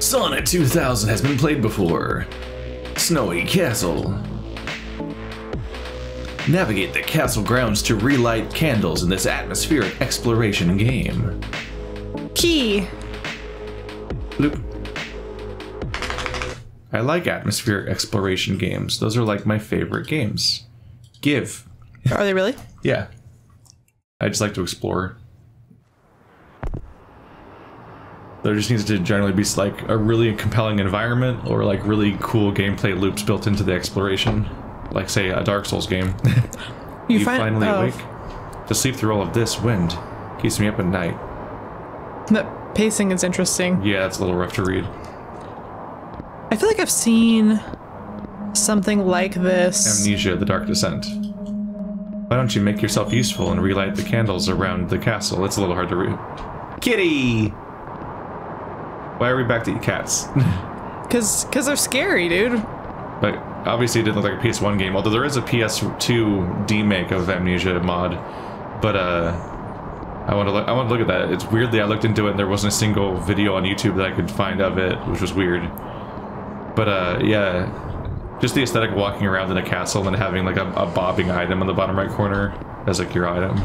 Sonic 2000 has been played before. Snowy Castle. Navigate the castle grounds to relight candles in this atmospheric exploration game. Key. Bloop. I like atmospheric exploration games. Those are like my favorite games. Give. Are they really? Yeah. I just like to explore. There just needs to generally be like a really compelling environment or like really cool gameplay loops built into the exploration. Like say a Dark Souls game. You, you find finally oh, awake. To sleep through all of this wind keeps me up at night. That pacing is interesting. Yeah, it's a little rough to read. I feel like I've seen something like this. Amnesia, the Dark Descent. Why don't you make yourself useful and relight the candles around the castle? It's a little hard to read. Kitty! Why are we back to eat cats? Cause, cause they're scary, dude. but obviously it didn't look like a PS1 game, although there is a PS2 demake of Amnesia mod. But uh I want to look I want to look at that. It's weirdly I looked into it and there wasn't a single video on YouTube that I could find of it, which was weird. But uh yeah, just the aesthetic of walking around in a castle and having like a, a bobbing item on the bottom right corner as like your item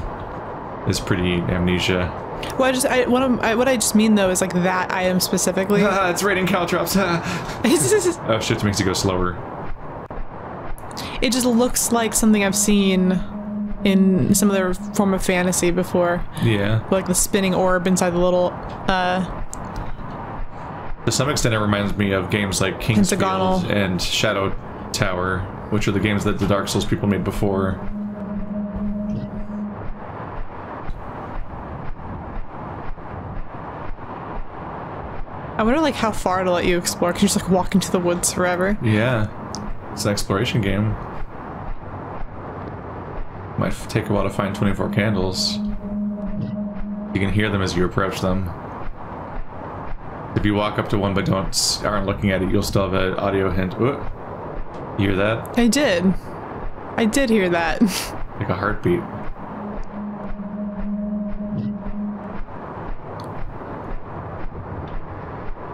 is pretty amnesia. Well, I just, I, what, I'm, I, what I just mean though is like that item specifically. It's raining caltrops. oh shit, makes it go slower. it just looks like something I've seen in some other form of fantasy before. Yeah. Like the spinning orb inside the little, uh, To some extent, it reminds me of games like King's Pentagonal. And Shadow Tower, which are the games that the Dark Souls people made before. I wonder like how far to let you explore. Cause you just like walk into the woods forever. Yeah, it's an exploration game. Might take a while to find 24 candles. You can hear them as you approach them. If you walk up to one but don't aren't looking at it, you'll still have an audio hint. Ooh. You hear that? I did. I did hear that. Like a heartbeat.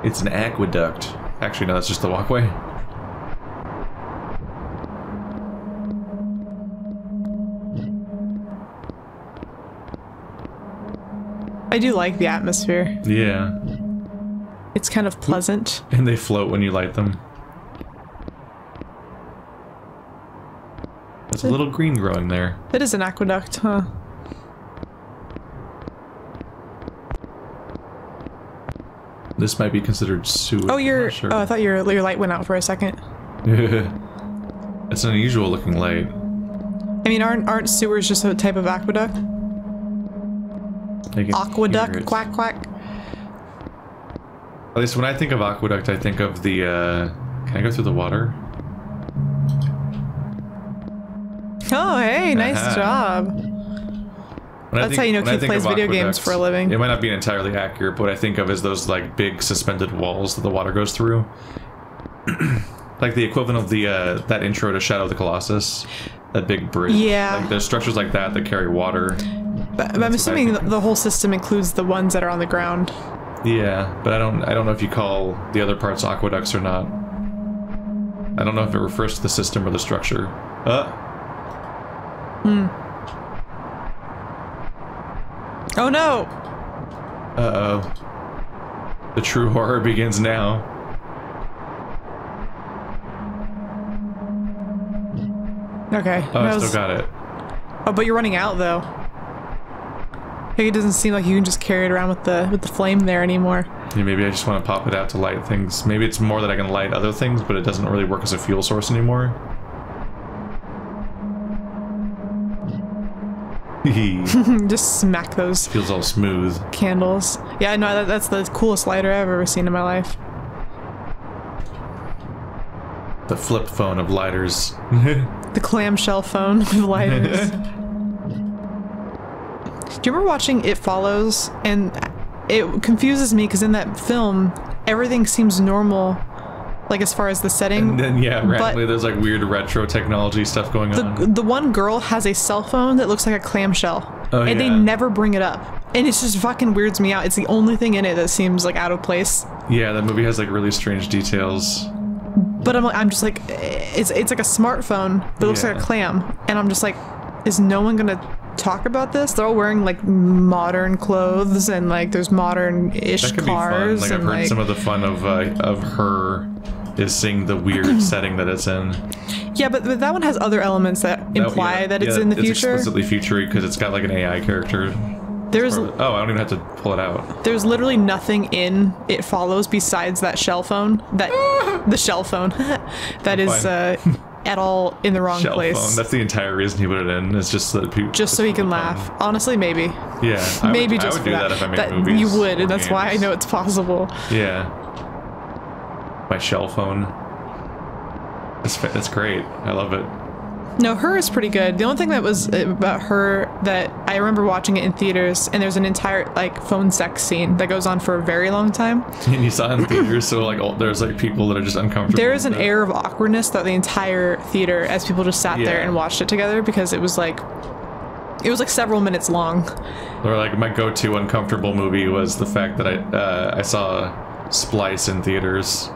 It's an aqueduct. Actually, no, that's just the walkway. I do like the atmosphere. Yeah. It's kind of pleasant. And they float when you light them. There's a little green growing there. It is an aqueduct, huh? This might be considered sewage. Oh, your sure. oh, I thought your your light went out for a second. it's an unusual looking light. I mean, aren't aren't sewers just a type of aqueduct? I can hear Aqueduct, quack quack. At least when I think of aqueduct, I think of the. Uh, can I go through the water? Oh, hey, nice Uh-huh. job. That's how you know Keith plays video games for a living. It might not be entirely accurate, but what I think of is those like big suspended walls that the water goes through. like the equivalent of the uh, that intro to Shadow of the Colossus, that big bridge. Yeah. Like there's structures like that that carry water. But, but I'm assuming the, whole system includes the ones that are on the ground. Yeah, but I don't I don't know if you call the other parts aqueducts or not. I don't know if it refers to the system or the structure. Uh, Oh no! uh-oh. The true horror begins now. Okay. Oh, I that still got it. oh, but you're running out though. It doesn't seem like you can just carry it around with the with the flame there anymore. Yeah, maybe I just want to pop it out to light things. Maybe it's more that I can light other things, but it doesn't really work as a fuel source anymore. Feels just smack those Feels all smooth. candles. Yeah, no, that, that's the coolest lighter I've ever seen in my life. The flip phone of lighters. The clamshell phone of lighters. Do you remember watching It Follows? And it confuses me because in that film, everything seems normal, like as far as the setting. and then yeah, But- there's like weird retro technology stuff going on. the, the one girl has a cell phone that looks like a clamshell. Oh, and they never bring it up. And it's just fucking weirds me out. It's the only thing in it that seems like out of place. Yeah, that movie has like really strange details. But I'm, I'm just like, it's it's like a smartphone that looks like a clam, and I'm just like, is no one gonna talk about this? They're all wearing like modern clothes, and like there's modern-ish That be fun. cars, Like I've and heard like some of the fun of uh, of her is seeing the weird setting that it's in. yeah, but, but that one has other elements that imply yeah, that it's yeah, in the it's future. explicitly futury because it's got like an AI character. There's Oh, I don't even have to pull it out. there's literally nothing in It Follows besides that shell phone that the shell phone that is uh, at all in the wrong Shell place. phone. That's the entire reason he put it in. It's just that people. just so he can laugh. Honestly, maybe. Yeah, I maybe would, just I would for do that. that, if I made That- movies. you would, and that's why I know it's possible. Yeah. My shell phone. That's that's great. I love it. No, her is pretty good. The only thing that was about her that I remember watching it in theaters, and there's an entire like phone sex scene that goes on for a very long time. And you saw it in theaters, so like all, there's like people that are just uncomfortable. There is an with it. air of awkwardness throughout the entire theater as people just sat there and watched it together because it was like it was like several minutes long. Or like my go-to uncomfortable movie was the fact that I uh, I saw Splice in theaters,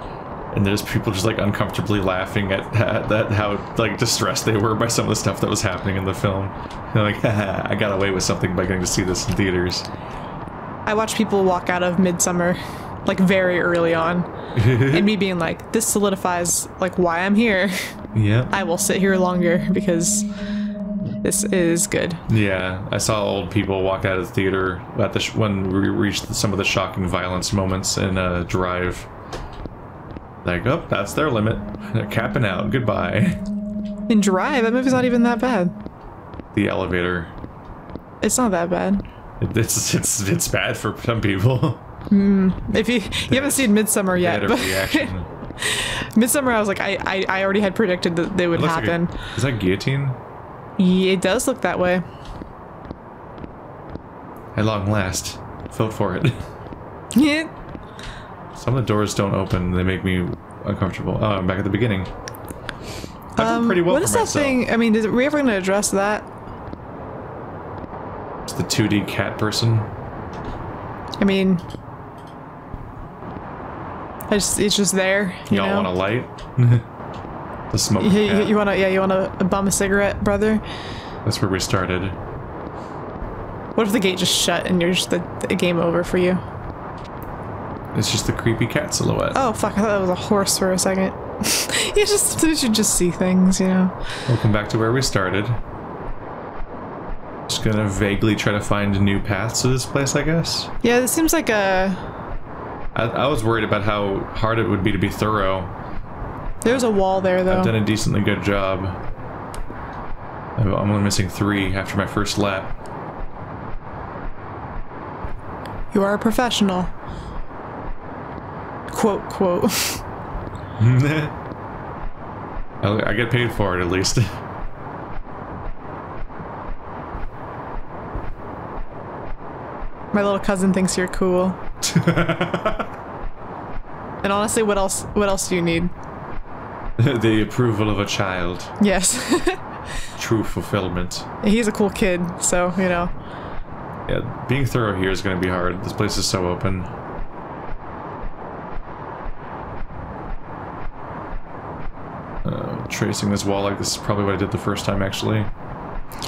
and there's people just like uncomfortably laughing at, at that how like distressed they were by some of the stuff that was happening in the film. They're like, Haha, I got away with something by getting to see this in theaters. I watched people walk out of Midsommar like very early on, and me being like, "This solidifies like why I'm here. Yeah. I will sit here longer because this is good." Yeah, I saw old people walk out of the theater at the sh- when we reached some of the shocking violence moments in uh, Drive. Like, oh, that's their limit. They're capping out. Goodbye. In Drive, that movie's not even that bad. The elevator. It's not that bad. It- It's it's it's bad for some people. Hmm. If you you haven't seen Midsommar yet, had a reaction. Midsommar, I was like, I, I I already had predicted that they would looks like a- happen. is that guillotine? Yeah, it does look that way. At long last, vote for it. Yeah. Some of the doors don't open. They make me uncomfortable. Oh, I'm back at the beginning. Done um, pretty well what is that myself. thing? I mean, is, are we ever going to address that? It's the 2D cat person. I mean, I just, it's just there. You Y'all want a light? the smoke. You, you, you want to? Yeah, you want to bum a cigarette, brother? That's where we started. What if the gate just shut and you're just the, the game over for you? It's just the creepy cat silhouette. Oh fuck! I thought that was a horse for a second. you just you should just see things, you know. Welcome back to where we started. Just gonna vaguely try to find new paths to this place, I guess. Yeah, this seems like a I, I was worried about how hard it would be to be thorough. there's a wall there though. I've done a decently good job. I'm I'm only missing three after my first lap. You are a professional. Quote quote. I get paid for it at least. My little cousin thinks you're cool. and honestly, what else? What else do you need? the approval of a child. Yes, True fulfillment. he's a cool kid, so you know. Yeah, being thorough here is going to be hard. This place is so open. Uh, tracing this wall like this is probably what I did the first time, actually.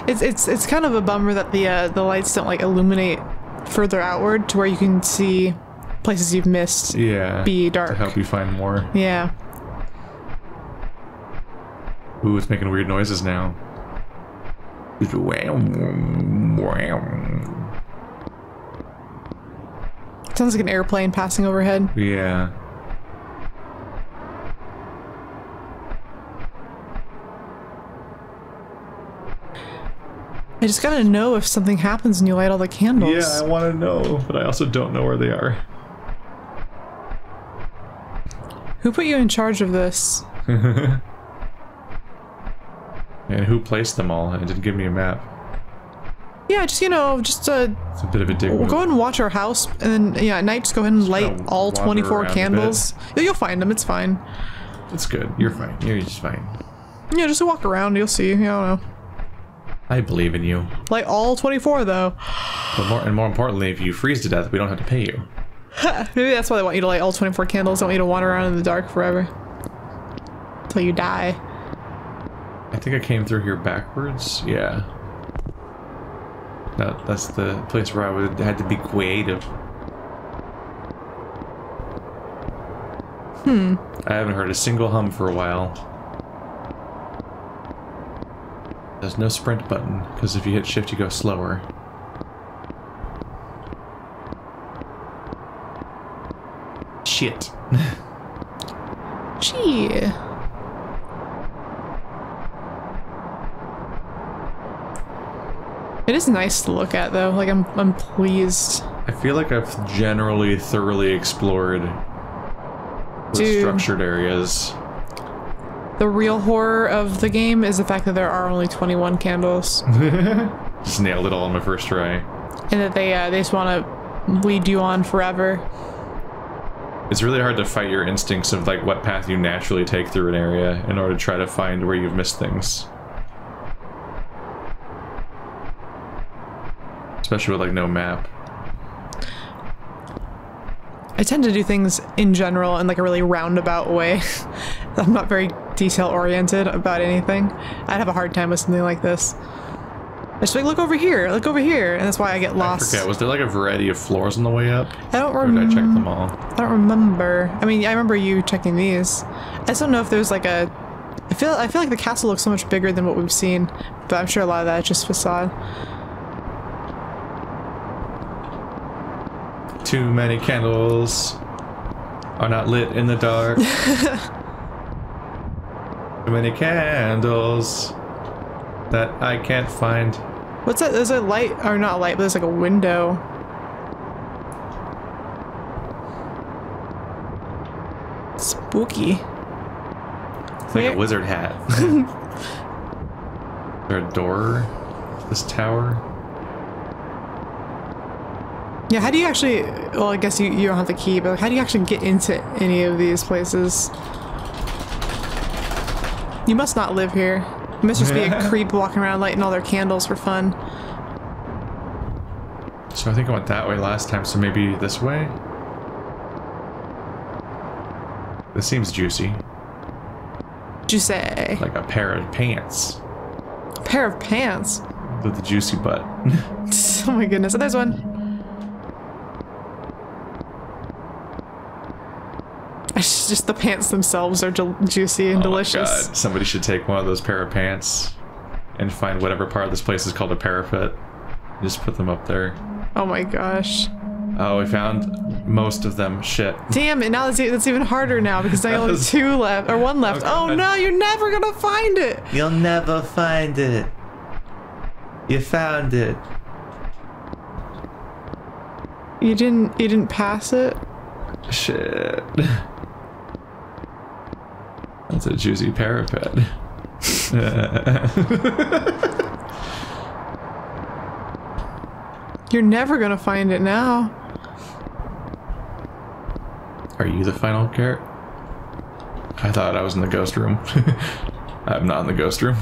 It's it's it's kind of a bummer that the uh, the lights don't like illuminate further outward to where you can see places you've missed. Yeah. Be dark. To help you find more. Yeah. Ooh, it's making weird noises now. Sounds like an airplane passing overhead. Yeah. I just gotta know if something happens and you light all the candles. Yeah, I want to know, but I also don't know where they are. Who put you in charge of this? And who placed them all? and didn't give me a map. Yeah, just you know, just uh, It's a bit of a dig. we'll move. go ahead and watch our house, and then yeah, at night just go ahead and light all 24 candles. You'll find them. It's fine. It's good. You're fine. You're just fine. Yeah, just walk around. You'll see. I don't know. I believe in you. Light all 24 though. But more and more importantly, if you freeze to death, we don't have to pay you. Maybe that's why they want you to light all 24 candles. They want you to wander around in the dark forever. Until you die. I think I came through here backwards. Yeah. That, that's the place where I would had to be creative. Hmm. I haven't heard a single hum for a while. There's no sprint button, because if you hit shift you go slower. Shit. Gee. It is nice to look at though. Like I'm I'm pleased. I feel like I've generally thoroughly explored the Dude. structured areas. The real horror of the game is the fact that there are only 21 candles Just nailed it all on my first try. and that they uh, they just want to lead you on forever. It's really hard to fight your instincts of like what path you naturally take through an area in order to try to find where you've missed things. Especially with like no map. I tend to do things in general in like a really roundabout way. I'm not very detail oriented about anything. I'd have a hard time with something like this. I just like look over here, look over here, and that's why I get I lost. forget, was there like a variety of floors on the way up? I don't Or did I check remember. them all? I don't remember. I mean, I remember you checking these. I just don't know if there's like a. I feel I feel like the castle looks so much bigger than what we've seen, but I'm sure a lot of that is just facade. Too many candles are not lit in the dark. Too many candles that I can't find. What's that? There's a light, or not a light, but there's like a window. Spooky. It's like Where- a wizard hat. Is there a door? to This tower? Yeah, how do you actually? Well, I guess you you don't have the key, but how do you actually get into any of these places? You must not live here. You must just be a creep walking around lighting all their candles for fun. So I think I went that way last time, so maybe this way? This seems juicy. Say? Like a pair of pants A pair of pants. with a juicy butt. oh my goodness. Oh, there's one. It's just the pants themselves are del- juicy and Oh my delicious. God, Somebody should take one of those pair of pants and find whatever part of this place is called a parapet. Just put them up there. Oh my gosh. Oh, we found most of them. Shit. Damn it, now that's, e- that's even harder now because I only have two left, or one left. Oh, Oh no, you're never gonna find it! You'll never find it. You found it. You didn't, you didn't pass it? Shit. That's a juicy parapet. You're never gonna find it now. Are you the final carrot? I thought I was in the ghost room. I'm not in the ghost room.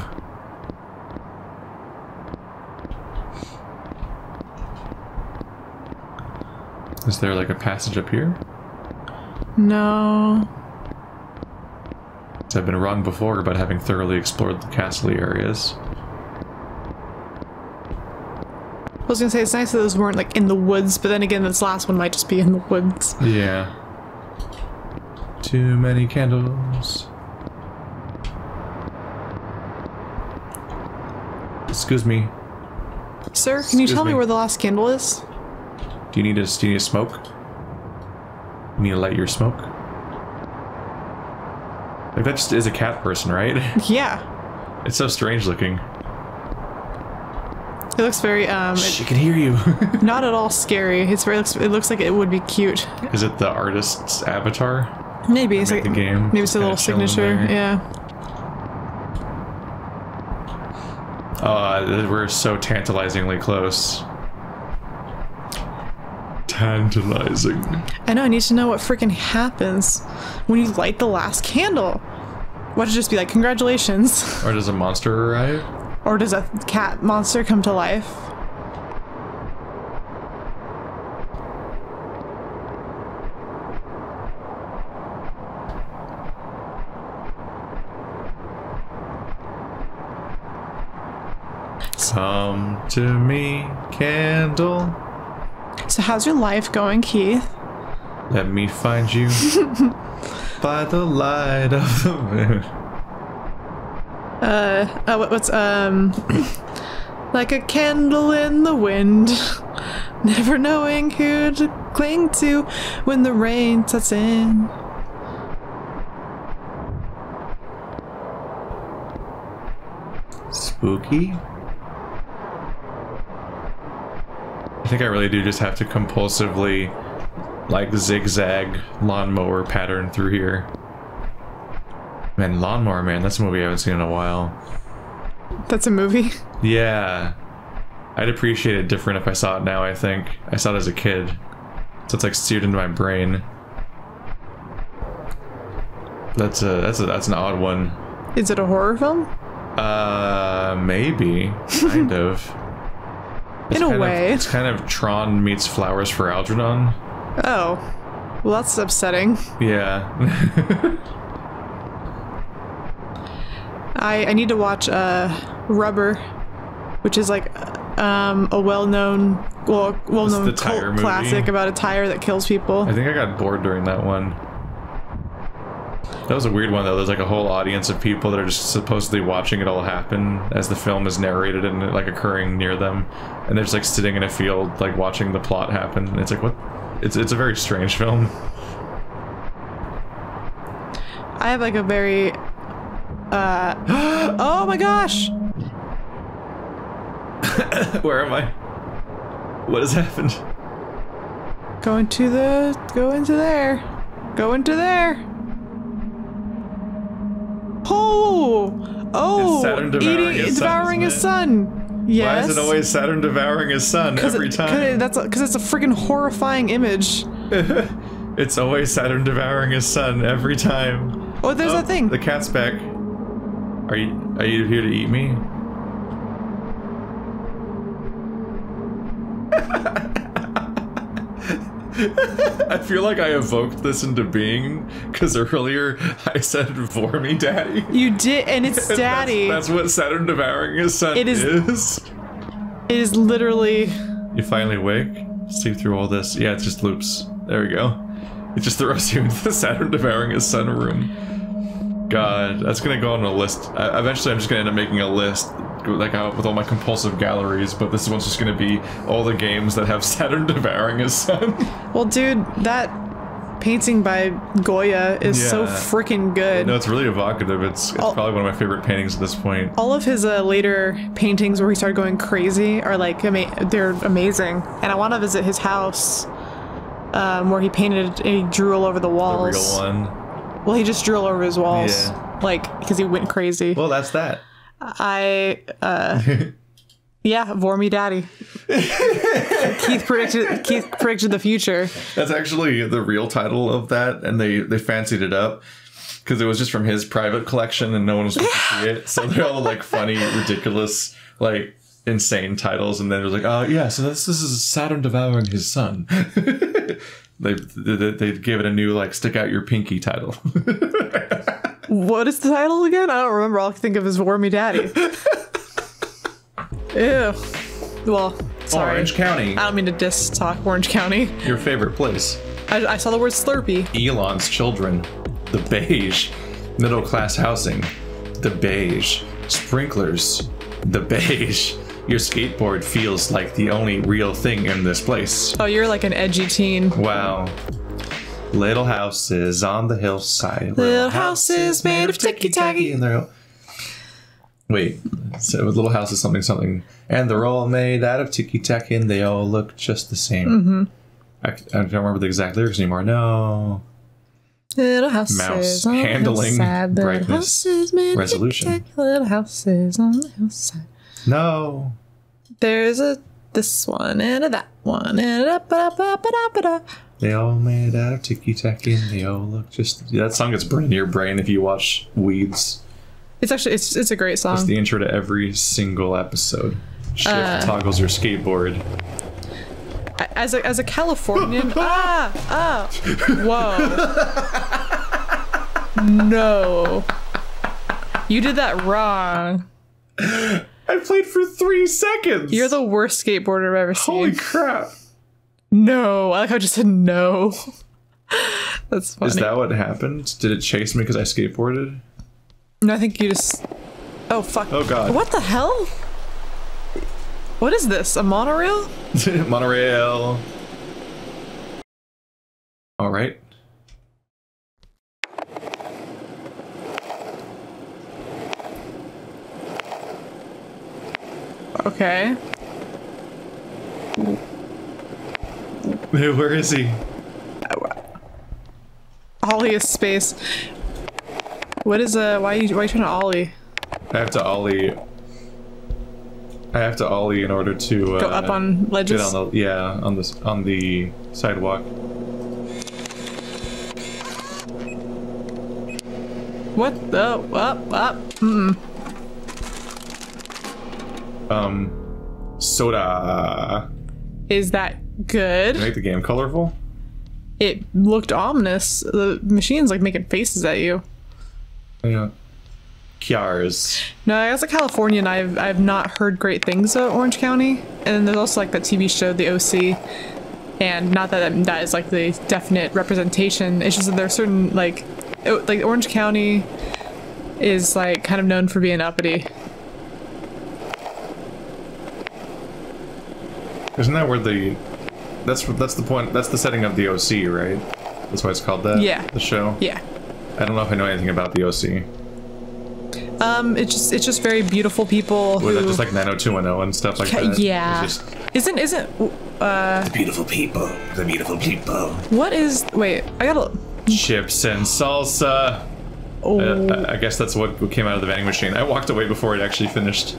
Is there like a passage up here? No. I've been wrong before about having thoroughly explored the castle areas. I was gonna say it's nice that those weren't like in the woods, but then again, this last one might just be in the woods. Yeah. Too many candles. Excuse me. Sir, can you tell me me. where the last candle is? Do you need a do you need a smoke? You need to light your smoke? Like that just is a cat person, right? Yeah. It's so strange looking. It looks very, um, it- She can hear you. not at all scary. It's very, it looks like it would be cute. is it the artist's avatar? Maybe it's like, the game. maybe it's a little signature. Yeah. Uh, we're so tantalizingly close. Tantalizing. I know, I need to know what freaking happens when you light the last candle. Why don't you just be like, congratulations? Or does a monster arrive? Or does a cat monster come to life? Come to me, candle. So how's your life going, Keith? Let me find you by the light of the moon. Uh, uh what, what's um like a candle in the wind, never knowing who to cling to when the rain sets in. Spooky? I think I really do just have to compulsively like zigzag lawnmower pattern through here. Man, Lawnmower Man, that's a movie I haven't seen in a while. That's a movie. Yeah. I'd appreciate it different if I saw it now, I think. I saw it as a kid. So it's like seared into my brain. That's a that's a that's an odd one. Is it a horror film? Uh maybe. Kind of. It's In a kind of- way. it's kind of Tron meets Flowers for Algernon. Oh. Well, that's upsetting. Yeah. I I need to watch uh Rubber, which is like um a well-known well well-known cult movie? classic about a tire that kills people. I think I got bored during that one. That was a weird one though. There's like a whole audience of people that are just supposedly watching it all happen as the film is narrated and like occurring near them, and they're just like sitting in a field like watching the plot happen. And it's like what? It's it's a very strange film. I have like a very uh oh my gosh Where am I? What has happened? go into the go into there go into there oh oh Is oh, Saturn devouring eating his son, devouring his son yes Why is it always Saturn devouring his son every it, time? It, that's because it's a freaking horrifying image It's always Saturn devouring his son every time. oh there's Oh, that thing The cat's back. Are you are you here to eat me? I feel like I evoked this into being because earlier I said "for me, daddy." you did and it's That's- daddy That's, what Saturn devouring his son It is- is. it is literally You finally wake, sleep through all this. Yeah, it just loops. There we go. It just throws you into the Saturn devouring his son room. God, that's gonna go on a list. Uh, eventually, I'm just gonna end up making a list, like uh, with all my compulsive galleries. But this one's just gonna be all the games that have Saturn devouring his son. well dude that painting by Goya is so freaking good no, it's really evocative. It's, it's Oh. probably one of my favorite paintings at this point. all of his uh, later paintings where he started going crazy are like ama- they're amazing and i want to visit his house um, where he painted he drew all over the The walls real one. Well he just drew all over his walls Yeah. like because he went crazy Well, that's that. i uh yeah vormy daddy keith predicted keith predicted the future That's actually the real title of that, and they they fancied it up because it was just from his private collection, and no one was supposed to see it. So they're all like funny, ridiculous, like insane titles, and then it was like, oh yeah, so this this is Saturn devouring his son. they, they they gave it a new like stick out your pinky title. what is the title again i don't remember all i can think of is vormy daddy ew well sorry Orange County, I don't mean to diss talk Orange County. your favorite place. I, I saw the word Slurpee. Elon's children, the beige, middle class housing, the beige, sprinklers, the beige. Your skateboard feels like the only real thing in this place. Oh, you're like an edgy teen. Wow. Little houses on the hillside. Little houses made of ticky-tacky. And they're wait, so little houses something something, and they're all made out of ticky tacky, and they all look just the same. Mm-hmm. I, I don't remember the exact lyrics anymore. No. Little houses Mouse on the handling hillside. Little brightness houses made resolution. Little houses on the hillside. No. There's a this one and a that one and a da ba da ba da ba da. They all made out of ticky tacky, and they all look just. That song gets burned in your brain if you watch Weeds. It's actually it's it's a great song. It's the intro to every single episode. Shift Uh. toggles your skateboard. as a as a Californian. ah ah. Whoa. no. You did that wrong. I played for three seconds. You're the worst skateboarder I've ever seen. holy crap. No, I like how I just said no. That's funny. Is that what happened? Did it chase me because I skateboarded? no, I think you just. Oh fuck. Oh god. What the hell? What is this? A monorail? Monorail. All right. Okay. Where is he? Ollie is space. What is uh? Why are you why are you trying to ollie? I have to ollie. I have to ollie in order to uh, Go up on ledges. Get on the yeah on this on the sidewalk. What the? Up up. Mm. Um, soda. Is that good? Make the game colorful. It looked ominous. The machine's like making faces at you. Yeah. Kiars. No, as a Californian, I've I've not heard great things about Orange County, and there's also like that TV show, The OC, and not that that is like the definite representation. It's just that there are certain like, it, like Orange County is like kind of known for being uppity. Isn't that where the? That's that's the point. That's the setting of the OC, right? That's why it's called that. Yeah. The show. Yeah. I don't know if I know anything about the OC. Um, it's just it's just very beautiful people Was who. that just like 90210 and stuff like that? yeah. It's just isn't isn't uh beautiful people. The beautiful people. what is? Wait, I gotta. Chips and salsa. Oh, Uh, I- I guess that's what came out of the vending machine. I walked away before it actually finished.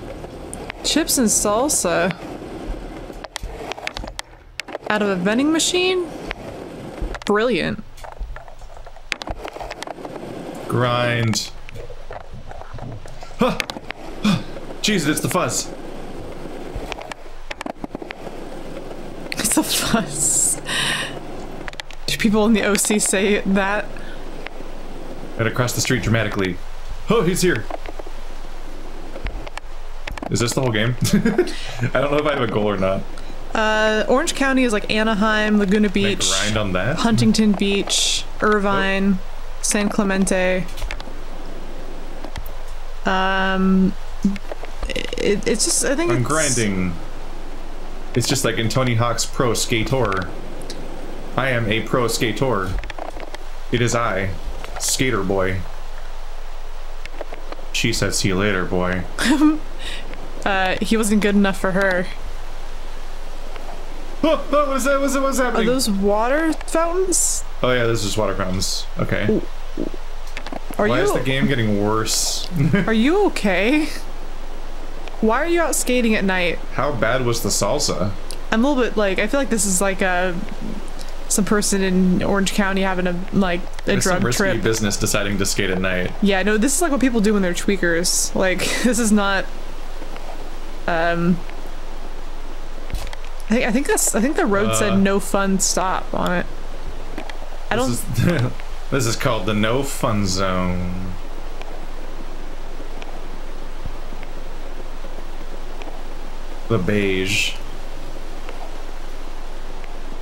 chips and salsa. Out of a vending machine. Brilliant. Grind. Huh. Jesus, it's the fuzz. It's a fuzz. Do people in the OC say that? And across the street dramatically. Oh, he's here. Is this the whole game? I don't know if I have a goal or not. Uh, Orange County is like Anaheim, Laguna Beach, grind on that? Huntington Beach, Irvine, San Clemente. Um, it, it's just I think I'm it's, grinding. It's just like in Tony Hawk's Pro Skater. I am a pro skater. It is I, Skater Boy. She said, "See you later, boy." Uh, he wasn't good enough for her. Oh, oh, what is that? What's, what's Are those water fountains? Oh yeah, this is water fountains. Okay. Are Why you is the game getting worse? are you okay? Why are you out skating at night? How bad was the salsa? I'm a little bit like I feel like this is like a some person in Orange County having a like a some drug risky trip. business deciding to skate at night. Yeah, no, this is like what people do when they're tweakers. Like this is not. Um. I think I think that's I think the road Uh. said no fun stop on it. I don't. This is, this is called the no fun zone. The beige.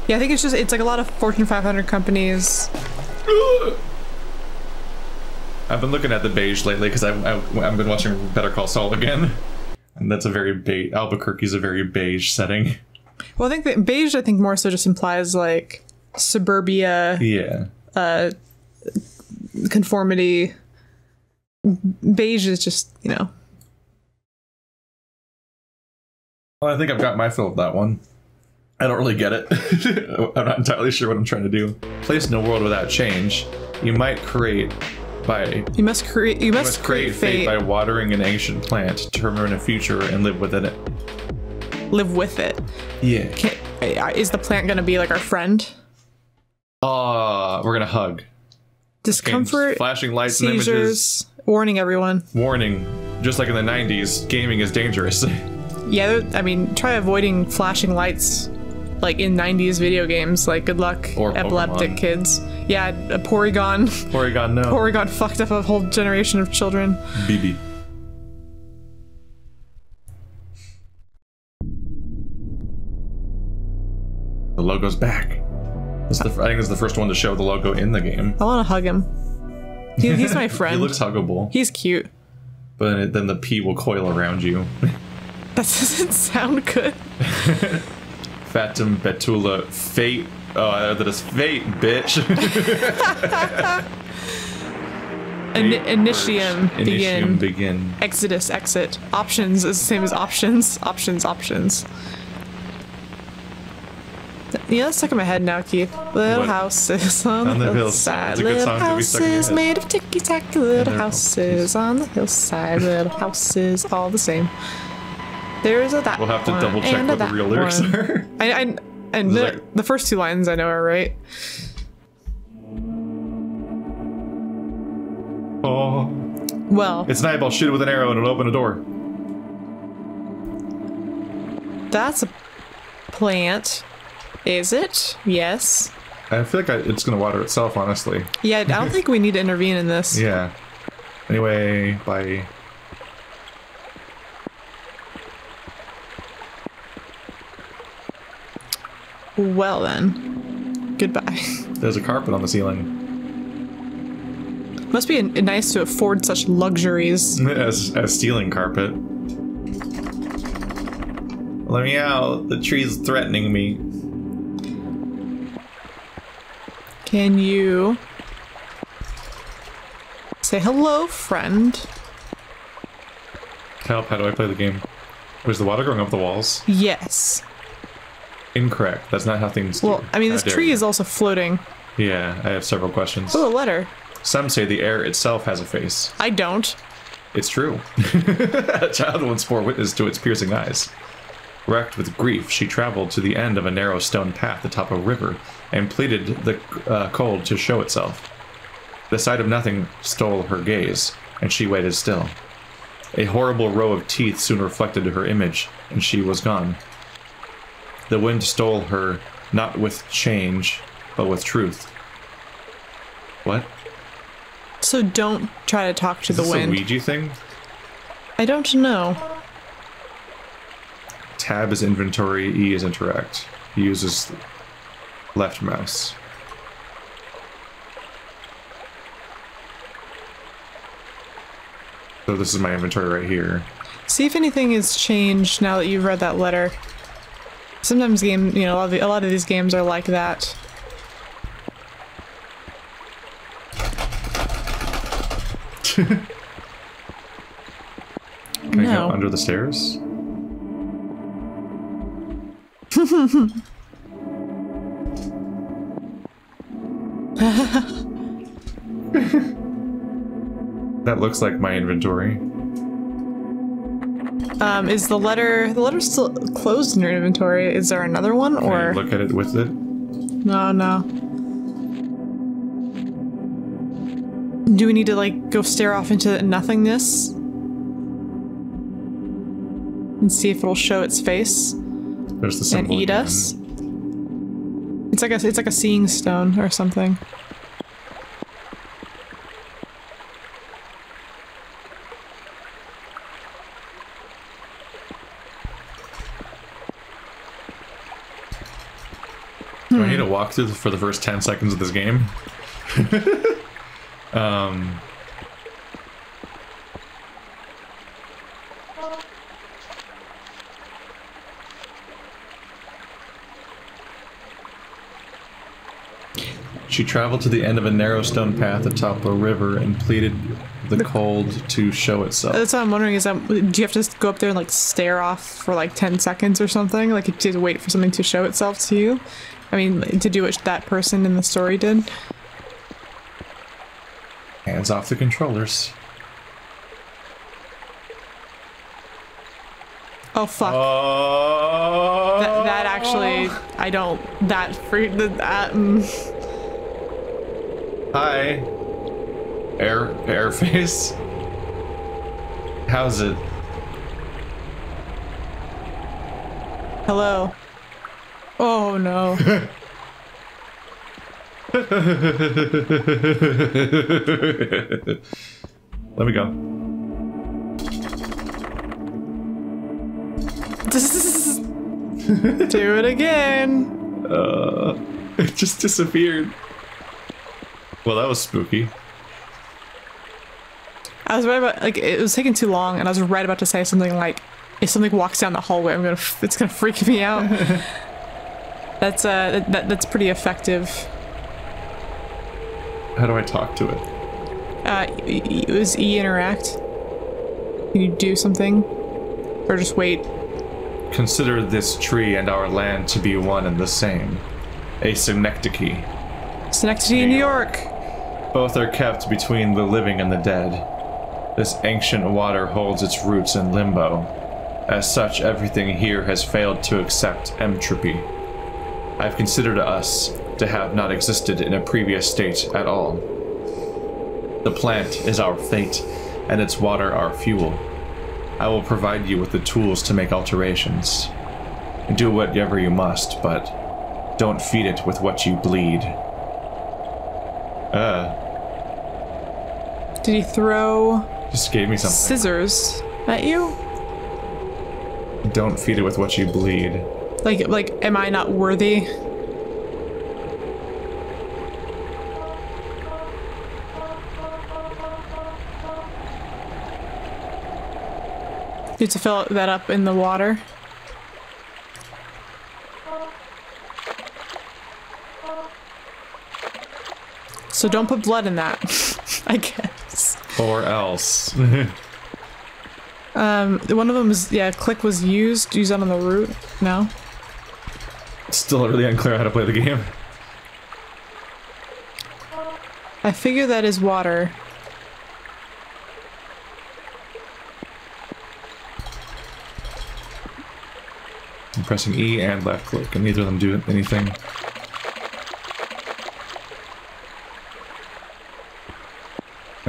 Yeah, I think it's just it's like a lot of Fortune 500 companies. I've been looking at the beige lately because I've, I've, I've been watching Better Call Saul again. And that's a very beige. Albuquerque's a very beige setting. Well, I think that beige I think more so just implies like suburbia Yeah. Uh, conformity. Beige is just you know Well, I think I've got my fill of that one. I don't really get it. I'm not entirely sure what I'm trying to do. Place in a world without change, you might create by you must create you must, must create fate by watering an ancient plant, to determine a future, and live within it. Live with it. Yeah. Can, is the plant gonna be like our friend? Ah, we're gonna hug. Discomfort, Flashing lights and images. seizures, Warning everyone. Warning, just like in the 90s, gaming is dangerous. Yeah, I mean, try avoiding flashing lights like in 90s video games. Like, good luck, Or epileptic Pokemon. kids. Yeah, a Porygon. Porygon, no. Porygon fucked up a whole generation of children. BB. Logo's back. This is the, I think this is the first one to show the logo in the game. I want to hug him. He, he's my friend. He looks huggable, he's cute. but then, the P will coil around you. That doesn't sound good. Fatum Betula Fate. Oh, that is Fate, bitch. Fate initium, merge. begin. Initium begin. Exodus, exit. Options is the same as options. Options, options. Yeah, that's stuck in my head now, Keith. Little What? houses on, On the the hillside. hillside. It's a good Little song to be stuck in your houses made of ticky tack. Little houses on the hillside. Little houses, all the same. There's a that We'll have to one double check what the real lyrics one. are. I, I, and the, like- the first two lines I know are right. oh. Well, It's an eyeball. Shoot it with an arrow and it'll open a door. that's a plant. Is it? Yes. I feel like I, it's gonna water itself, honestly. Yeah, I don't think we need to intervene in this. Yeah. Anyway, bye. Well then, goodbye. There's a carpet on the ceiling. Must be nice to afford such luxuries. As as stealing carpet. Let me out. The tree's threatening me. Can you say hello, friend? Help, how do I play the game? Was the water going up the walls? Yes. Incorrect. That's not how things Well, do. I mean, this tree is also floating. Yeah, I have several questions. Oh, a letter. Some say the air itself has a face. I don't. It's true. a child once bore witness to its piercing eyes. Wrecked with grief, she traveled to the end of a narrow stone path atop a river and pleaded the uh, cold to show itself. The sight of nothing stole her gaze, and she waited still. A horrible row of teeth soon reflected her image, and she was gone. The wind stole her not with change, but with truth. What? So don't try to talk to Is the this a wind. Ouija thing? I don't know. Tab is inventory, E is interact. He uses left mouse. So this is my inventory right here. See if anything has changed now that you've read that letter. Sometimes game, you know, a lot of, the, a lot of these games are like that. Can I No. go under the stairs? That looks like my inventory. Um, is the letter the letter still closed in your inventory? Is there another one Can or look at it with it. no? No. Do we need to like go stare off into nothingness and see if it'll show its face There's the and eat again. us? It's like a it's like a seeing stone or something. Do I need to walk through for the first 10 seconds of this game? um, she traveled to the end of a narrow stone path atop a river and pleaded the cold to show itself. That's what I'm wondering is that do you have to go up there and like stare off for like 10 seconds or something? Like you have to wait for something to show itself to you? I mean, to do what that person in the story did? Hands off the controllers. Oh fuck. Oh, that, that actually, I don't, that free, that, mm, Hi. Air air face. How's it? Hello. Oh no. Let me go. Do it again. Uh, it just disappeared. Well, that was spooky. I was right about like it was taking too long, and I was right about to say something like, "If something walks down the hallway, I'm gonna it's gonna freak me out." that's uh that that's pretty effective. How do I talk to it? Uh, y- y- it was E interact. Can you do something, or just wait? Consider this tree and our land to be one and the same. A synecdoche. Synecdoche in New York. Both are kept between the living and the dead. This ancient water holds its roots in limbo. As such, everything here has failed to accept entropy. I've considered us to have not existed in a previous state at all. The plant is our fate, and its water our fuel. I will provide you with the tools to make alterations. Do whatever you must, but don't feed it with what you bleed. Uh, Did he throw just gave me something. scissors at you? Don't feed it with what you bleed. Like like, am I not worthy? Need to fill that up in the water. So don't put blood in that, I guess. Or else. Um, one of them is yeah. Click was used. Use that on the root. No. Still really unclear how to play the game. I figure that is water. I'm pressing E and left click, and neither of them do anything.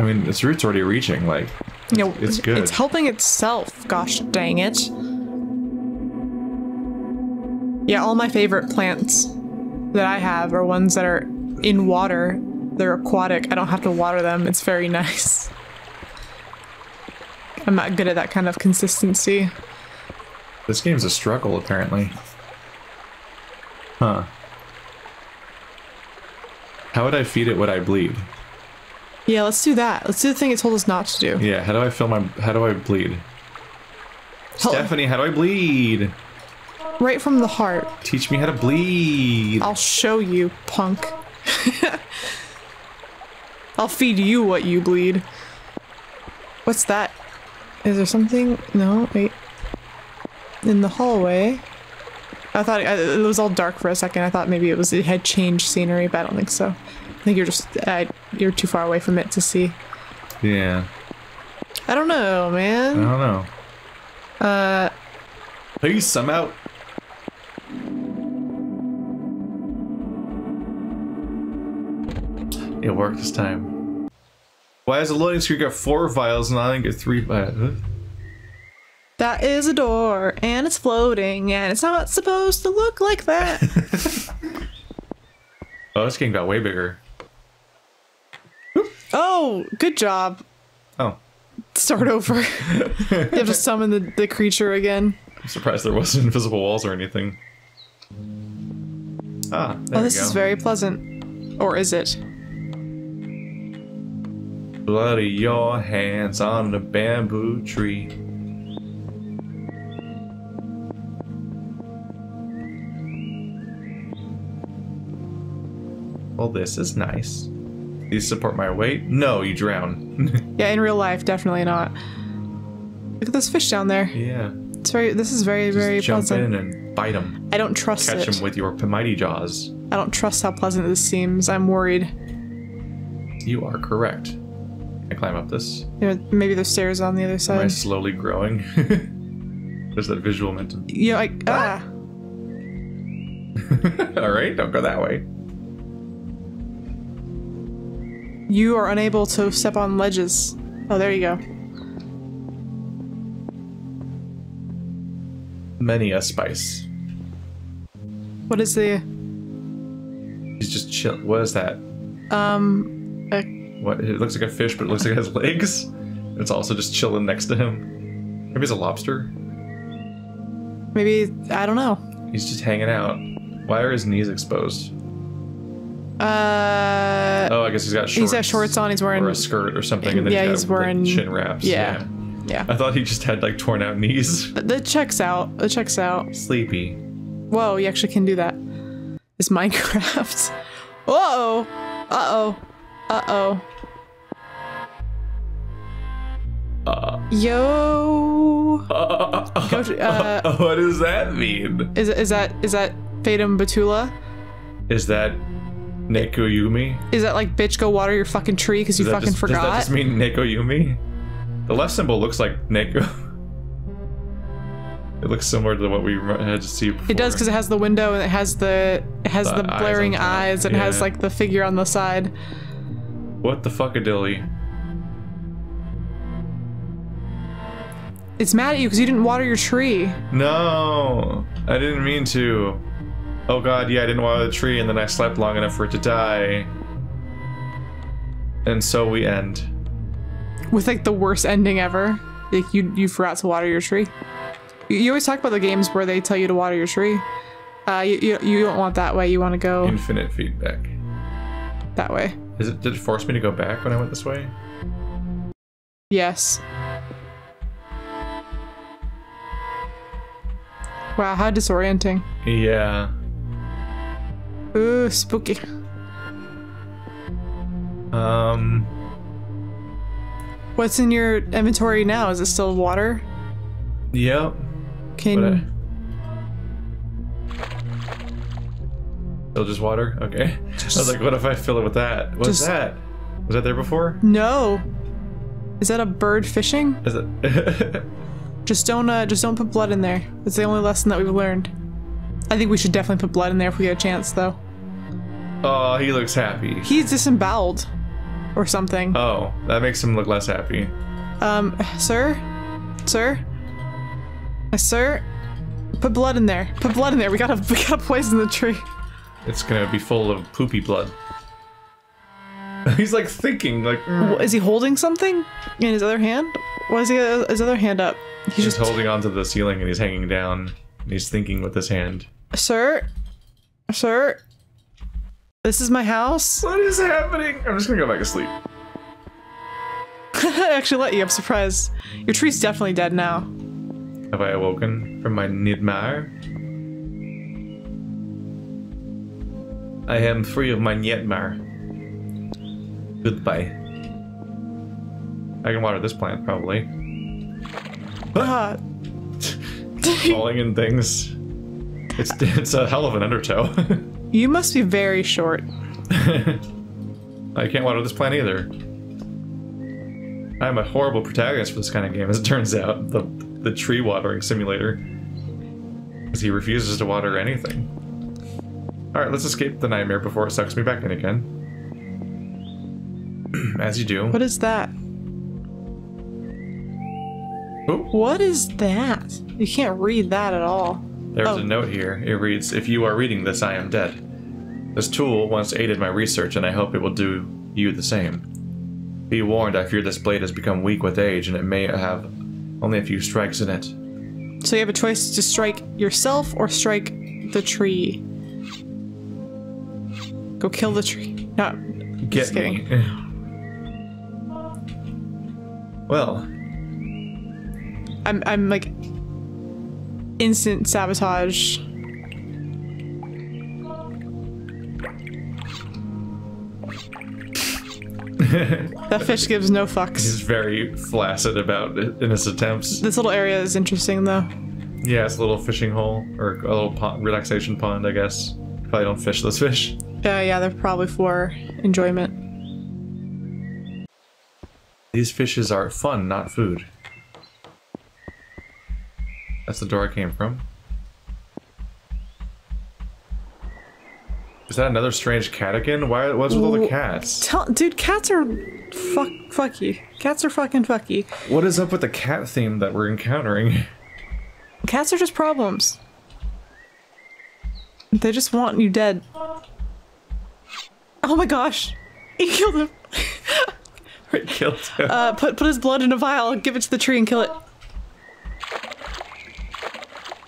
Mean, its root's already reaching, like, You know, It's good. It's helping itself. Gosh dang it. Yeah, all my favorite plants that I have are ones that are in water. They're aquatic. I don't have to water them. It's very nice. I'm not good at that kind of consistency. this game's a struggle, apparently. Huh. How would I feed it what I bleed? Yeah, let's do that. Let's do the thing it told us not to do. Yeah, how do I fill my, how do I bleed? Hel- Stephanie, how do I bleed? Right from the heart. Teach me how to bleed. I'll show you, punk. I'll feed you what you bleed. What's that? Is there something? No, wait. In the hallway. I thought I, it was all dark for a second. I thought maybe it was it had changed scenery, but I don't think so. I think you're just uh, you're too far away from it to see. Yeah, I don't know, man. I don't know. Uh, Please, some out. It worked this time. Why has the loading screen got four files and I only get three files? that is a door, and it's floating, and it's not supposed to look like that. Oh, this game got way bigger. Oh, good job. Oh, Start over. you have to summon the, the creature again. I'm surprised there wasn't invisible walls or anything. Ah, there Oh, this is very pleasant. Or is it? Bloody your hands on the bamboo tree. Well, this is nice. Support my weight? No, you drown. Yeah, in real life, definitely not. Look at this fish down there. yeah. It's very. This is very, very jump pleasant. in and bite them. I don't trust Catch it. them with your mighty jaws. I don't trust how pleasant this seems. I'm worried. You are correct. I climb up this? You know, maybe there's stairs on the other side. Am I slowly growing? There's that visual. You know, I, ah. All right, don't go that way. You are unable to step on ledges. Oh, there you go. Many a spice. What is the... He's just chill. What is that? Um, a... What? It looks like a fish, but it looks like it has legs. It's also just chilling next to him. Maybe it's a lobster. Maybe I don't know. He's just hanging out. Why are his knees exposed? Uh, Oh, I guess he's got shorts. he's got shorts on. He's wearing or a skirt or something, and then Yeah, he's, he's got, like, wearing- chin wraps. yeah. yeah. yeah. I thought he just had like torn out knees. That checks out. That checks out. Sleepy. Whoa, you actually can do that. It's Minecraft. Whoa. Uh oh. Uh oh. Uh, Yo. uh, Go to- uh, what does that mean? Is is that is that Fatum Betula? Is that Neko Yumi? Is that like bitch go water your fucking tree because you fucking just, Does that forgot? just mean Neko Yumi? The left symbol looks like Neko. it looks similar to what we had to see before. It does because it has the window and it has the it has The the, blaring eyes and it has like the figure on the side. What the fuckadilly? It's mad at you because you didn't water your tree. No, I didn't mean to. Oh god, yeah, I didn't water the tree and then I slept long enough for it to die. And so we end. with like the worst ending ever. Like you you forgot to water your tree. You, you always talk about the games where they tell you to water your tree. Uh, you, you you don't want that way. You want to go Infinite feedback. that way. Is it, did it force me to go back when I went this way? Yes. Wow, how disorienting. Yeah. Ooh, spooky. Um, What's in your inventory now? Is it still water? yep. Can uh, Still just water? Okay. I was like, what if I fill it with that? What's Just- that? Was that there before? no? Is that a bird fishing? Is it? Just don't uh, just don't put blood in there. That's the only lesson that we've learned. I think we should definitely put blood in there if we get a chance, though. Oh, he looks happy. He's disemboweled, or something. Oh, that makes him look less happy. Um, sir, sir, Uh, sir, put blood in there. Put blood in there. We gotta we gotta poison the tree. It's gonna be full of poopy blood. He's like thinking, like Wh- Is he holding something in his other hand? Why is he got his other hand up? He's he's just holding onto the ceiling and he's hanging down. And he's thinking with his hand. sir, sir. This is my house. What is happening? I'm just gonna go back to sleep. I actually let you. I'm surprised. Your tree's definitely dead now. Have I awoken from my nightmare? I am free of my nightmare. Goodbye. I can water this plant, probably. Ah, Falling in things. It's it's a hell of an undertow. you must be very short. I can't water this plant either. I'm a horrible protagonist for this kind of game, as it turns out. The the tree watering simulator. Because he refuses to water anything. Alright, let's escape the nightmare before it sucks me back in again. As you do. What is that? What is that? You can't read that at all. there's Oh. a note here. It reads, If you are reading this, I am dead. This tool once aided my research, and I hope it will do you the same. Be warned, I fear this blade has become weak with age, and it may have only a few strikes in it. So you have a choice to strike yourself or strike the tree. Go kill the tree. No, Get Just me. well, I'm I'm like instant sabotage. that fish gives no fucks. he's very flaccid about it in his attempts. This little area is interesting though. Yeah, it's a little fishing hole, or a little pond, relaxation pond, I guess. Probably don't fish those fish. Yeah, yeah, they're probably for enjoyment. These fishes are fun, not food. That's the door I came from. Is that another strange cat again? Why? What's with all the cats? Tell, dude, cats are fuck fucky. Cats are fucking fucky. What is up with the cat theme that we're encountering? Cats are just problems. They just want you dead. Oh my gosh. He killed him. he Killed him. Uh, put put his blood in a vial, give it to the tree and kill it.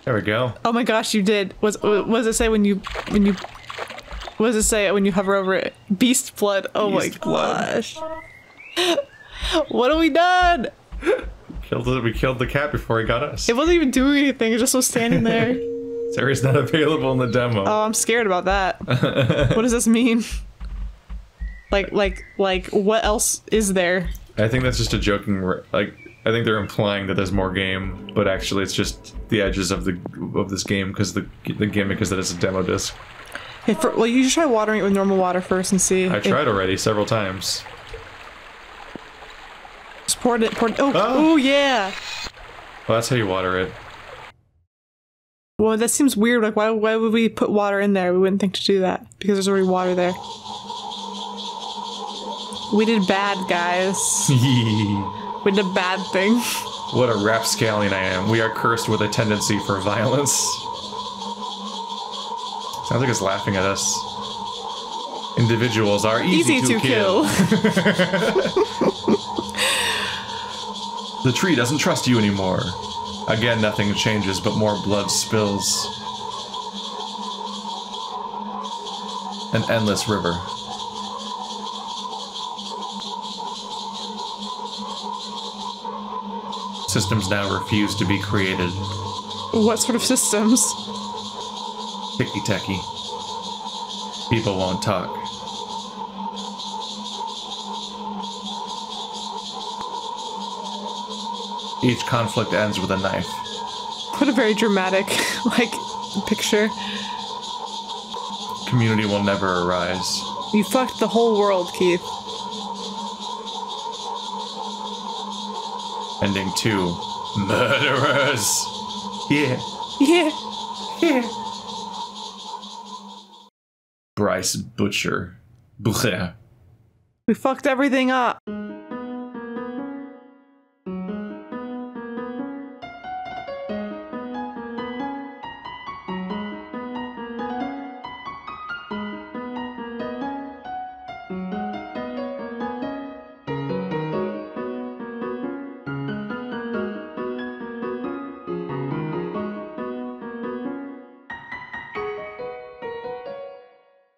there we go. Oh my gosh, you did. Was what does it say when you when you what does it say when you hover over it? Beast blood. Oh Beast my blood. gosh. what have we done? Killed it. We killed the cat before he got us. It wasn't even doing anything, it just was standing there. Sarah's not available in the demo. Oh, I'm scared about that. what does this mean? Like, like, like, what else is there? I think that's just a joking. Like, I think they're implying that there's more game, but actually, it's just the edges of the of this game because the the gimmick is that it's a demo disc. Well, you should try watering it with normal water first and see. I if- tried already several times. Just poured it. Poured. Oh, Oh. oh, yeah. Well, that's how you water it. Well, that seems weird. Like, why, why would we put water in there? We wouldn't think to do that because there's already water there. We did bad, guys. We did a bad thing. what a rapscallion I am. We are cursed with a tendency for violence. Sounds like it's laughing at us. Individuals are easy, Easy to kill. The tree doesn't trust you anymore. Again, nothing changes, but more blood spills. An endless river. Systems now refuse to be created. what sort of systems? Ticky tacky. People won't talk. Each conflict ends with a knife. What a very dramatic, like, picture. Community will never arise. You fucked the whole world, Keith. Ending two. Murderers! Yeah. Yeah. Yeah. Bryce Butcher. Butcher. We fucked everything up.